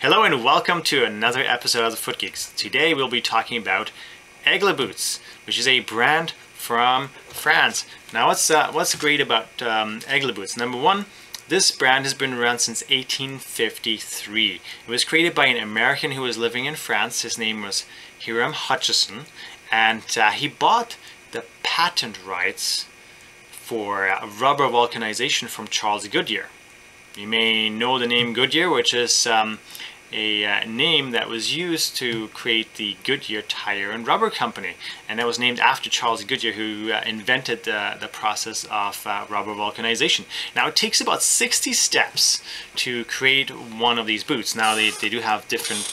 Hello and welcome to another episode of the Foot Geekz. Today we'll be talking about Aigle Boots, which is a brand from France. Now what's uh, what's great about um, Aigle Boots? Number one, this brand has been around since 1853. It was created by an American who was living in France. His name was Hiram Hutchinson, and uh, he bought the patent rights for uh, rubber vulcanization from Charles Goodyear. You may know the name Goodyear, which is um, a uh, name that was used to create the Goodyear Tire and Rubber Company. And that was named after Charles Goodyear, who uh, invented the, the process of uh, rubber vulcanization. Now, it takes about 60 steps to create one of these boots. Now, they, they do have different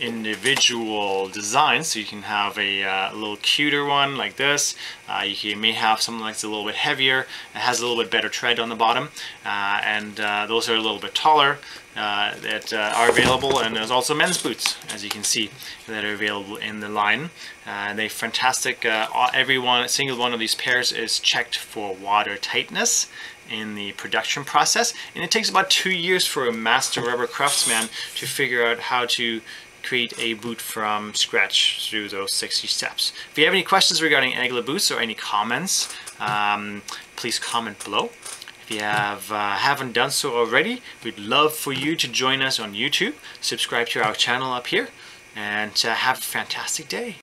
individual designs. So you can have a, uh, little cuter one like this. Uh, you can, may have something that's a little bit heavier. It has a little bit better tread on the bottom. Uh, and uh, those are a little bit taller uh, that uh, are available. And there's also men's boots as you can see that are available in the line. Uh, they fantastic every one single one of these pairs is checked for water tightness in the production process. And it takes about two years for a master rubber craftsman to figure out how to create a boot from scratch through those 60 steps. If you have any questions regarding Aigle boots or any comments, um, please comment below. If you have, uh, haven't done so already, we'd love for you to join us on YouTube, subscribe to our channel up here, and uh, have a fantastic day.